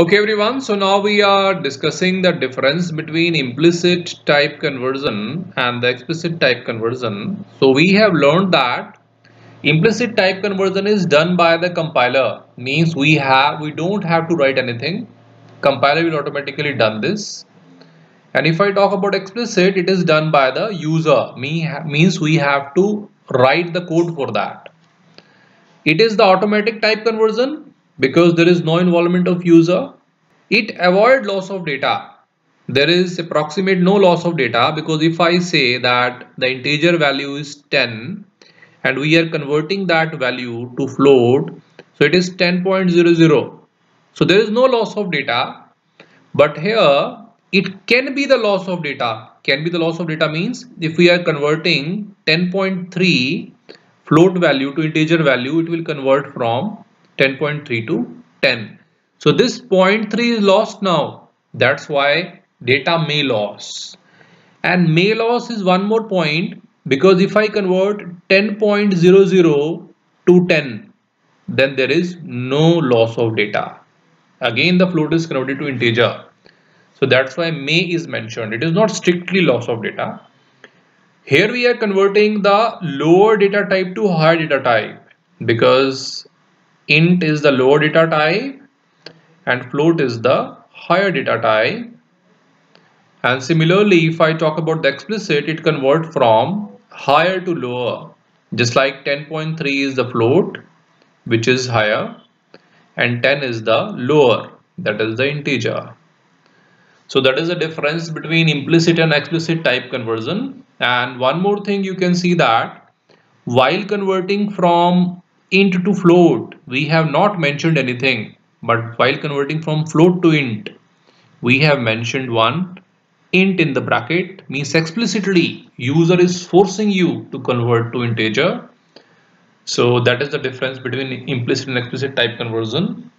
Okay everyone, so now we are discussing the difference between implicit type conversion and the explicit type conversion. So we have learned that implicit type conversion is done by the compiler. Means we have we don't have to write anything. Compiler will automatically done this. And if I talk about explicit it is done by the user. Me, means we have to write the code for that. It is the automatic type conversion because there is no involvement of user it avoid loss of data. There is approximate no loss of data because if I say that the integer value is 10 and we are converting that value to float so it is 10.00 so there is no loss of data but here it can be the loss of data. Can be the loss of data means if we are converting 10.3 float value to integer value it will convert from 10.3 to 10 so this 0.3 is lost now. That's why data may loss. And may loss is one more point because if I convert 10.00 to 10 then there is no loss of data. Again the float is converted to integer. So that's why may is mentioned. It is not strictly loss of data. Here we are converting the lower data type to higher data type because int is the lower data type and float is the higher data type. And similarly if I talk about the explicit it convert from higher to lower. Just like 10.3 is the float which is higher and 10 is the lower that is the integer. So that is the difference between implicit and explicit type conversion. And one more thing you can see that while converting from int to float we have not mentioned anything. But while converting from float to int we have mentioned one int in the bracket means explicitly user is forcing you to convert to integer. So that is the difference between implicit and explicit type conversion